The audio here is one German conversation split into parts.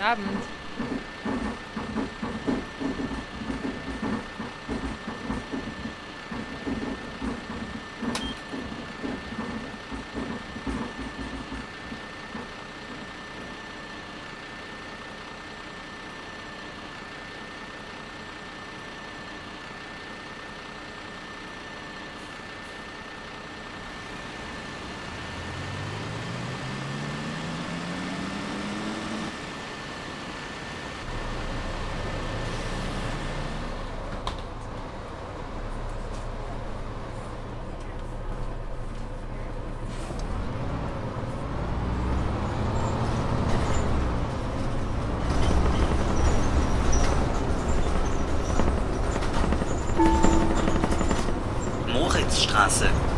Abend. classic.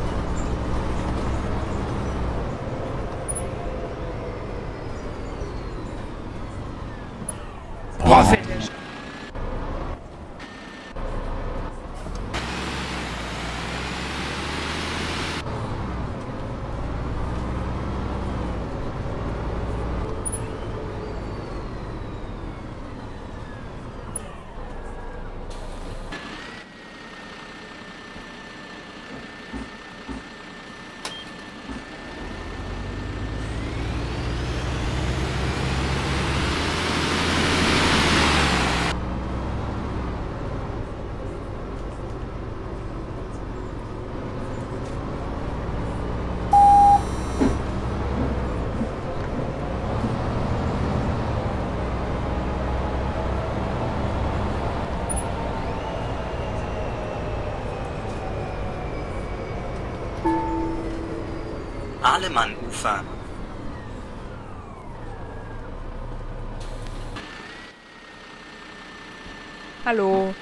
Hallo.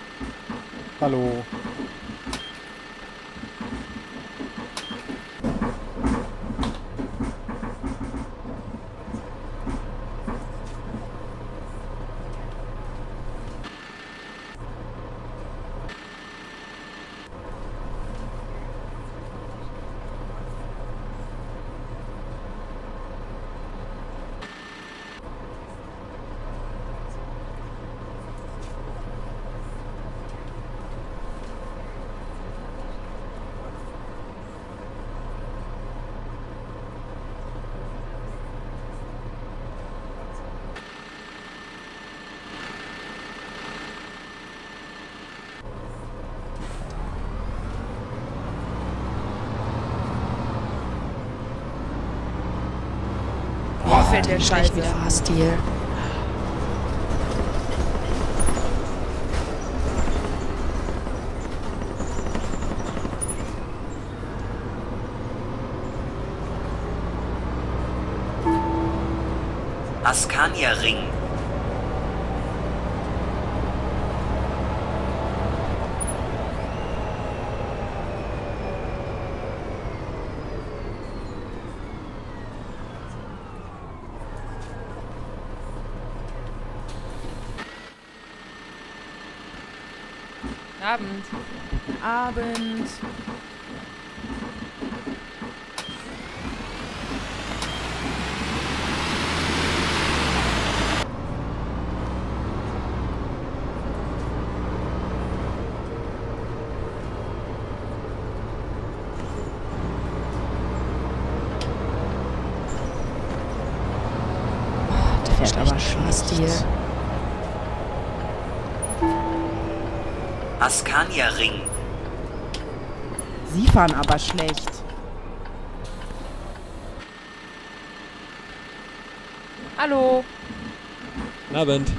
Hallo. Boah, fällt der Scheiß wieder. Fahrstil. Askania-Ring. Abend. Abend. Der fährt aber Fahrstil. Askania-Ring. Sie fahren aber schlecht. Hallo. Guten Abend.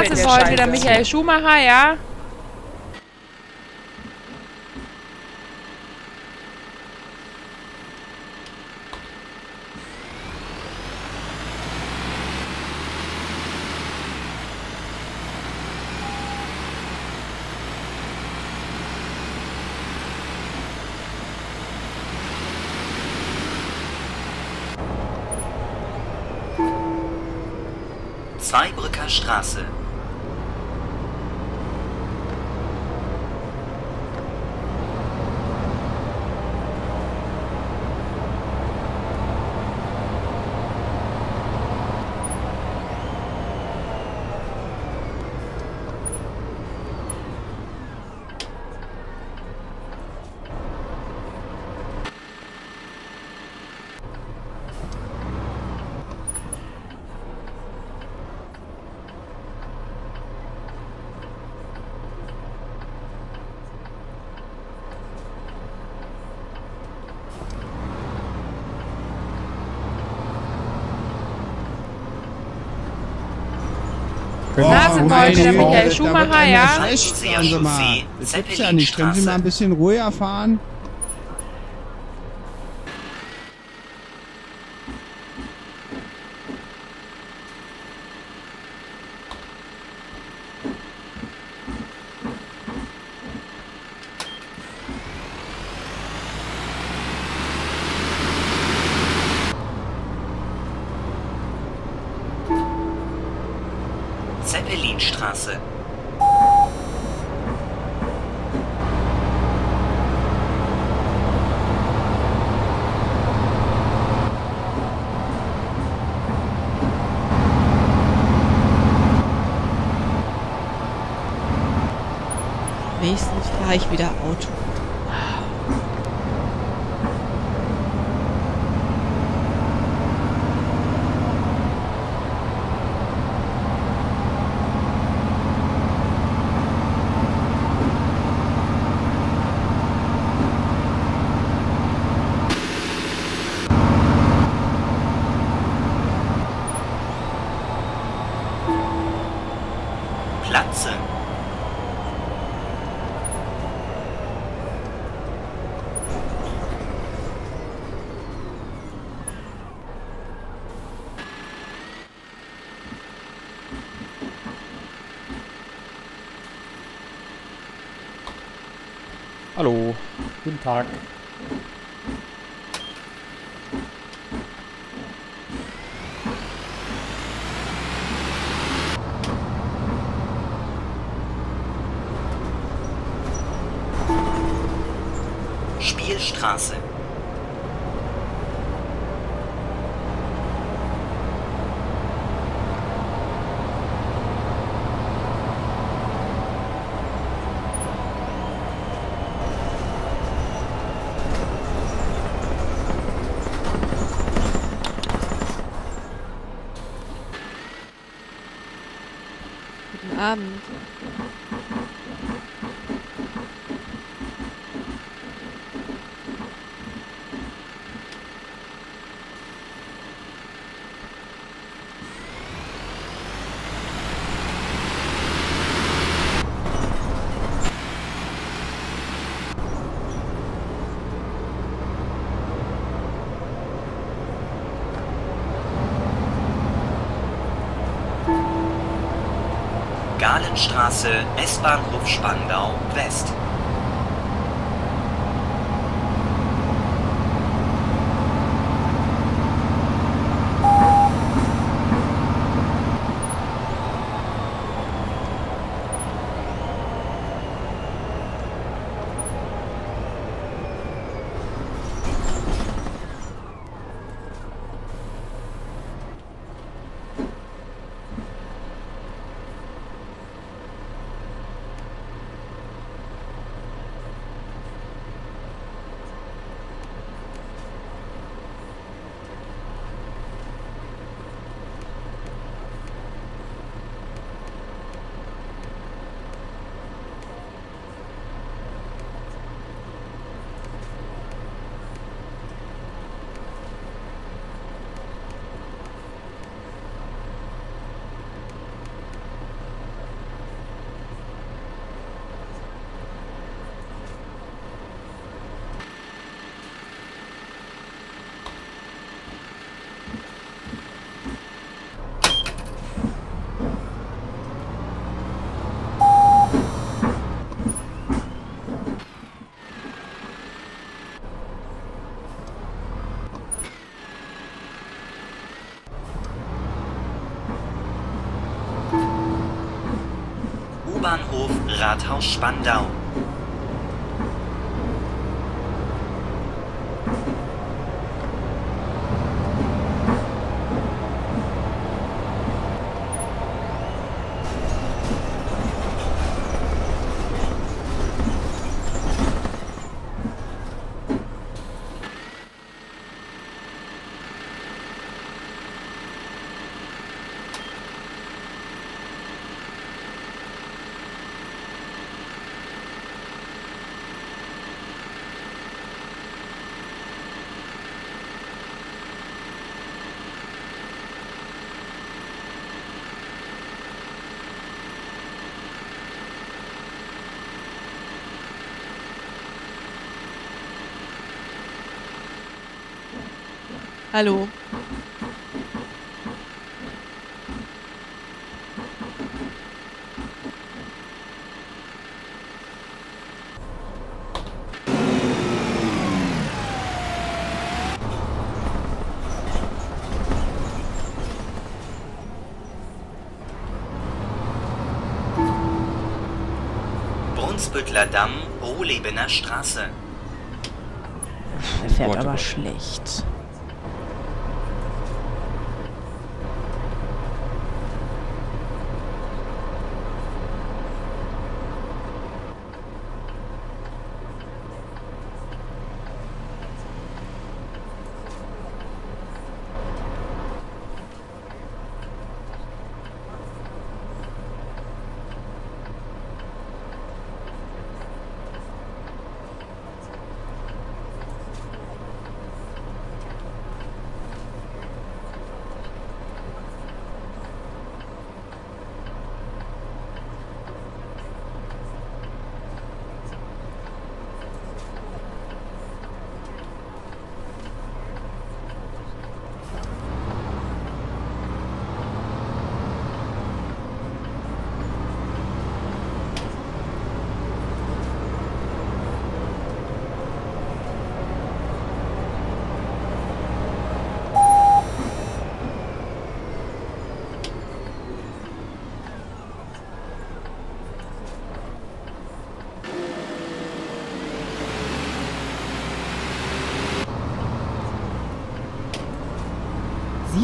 Straße ist heute wieder Michael Schumacher, ja? Zweibrücker Straße. Nasenbeute, der Michael Schumacher, ja. Sagen Sie mal. Das gibt's ja nicht. Können Sie mal ein bisschen ruhiger fahren? Fahre ich wieder Auto. Platze. Hallo. Guten Tag. Spielstraße. Um, Abend. Galenstraße, S-Bahnhof Spandau West. S-Bahnhof Rathaus Spandau. Hallo. Brunsbüttler Damm, Rohlebener Straße. Er fährt oh aber schlecht.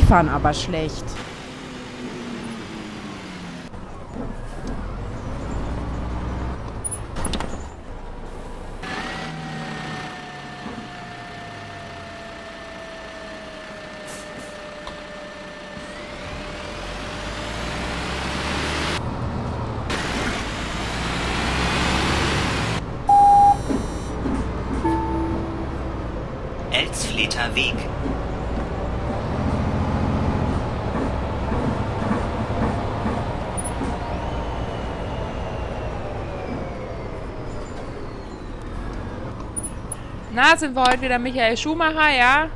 Sie fahren aber schlecht. Elsfleter Weg. Na, sind wir heute wieder Michael Schumacher, ja?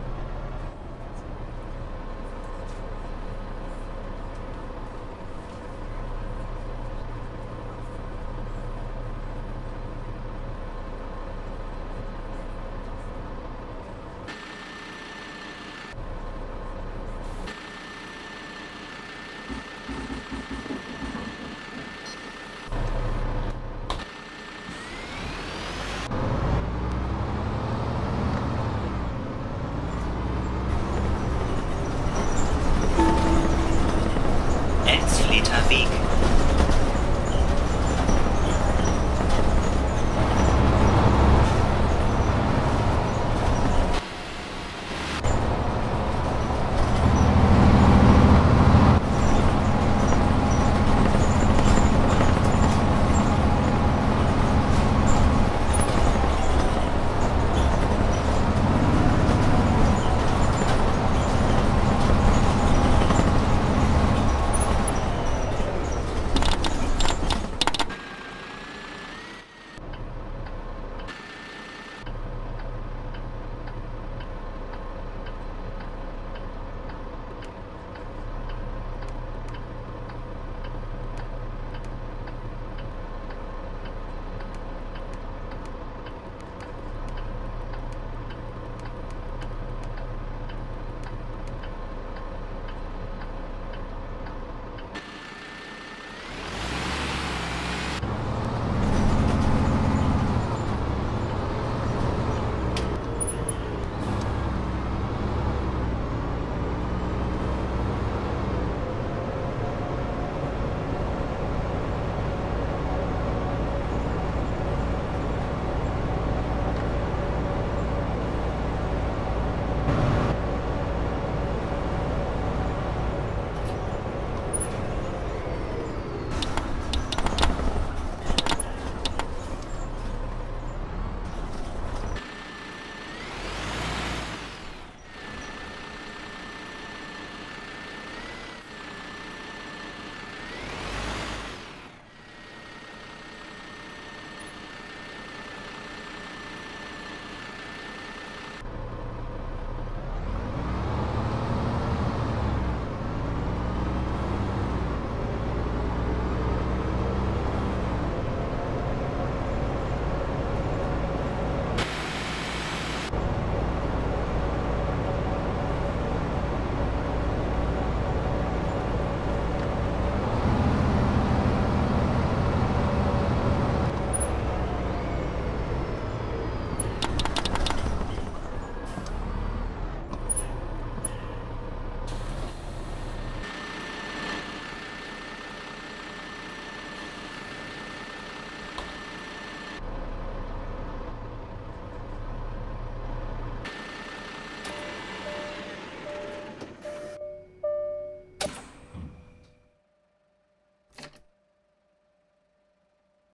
speak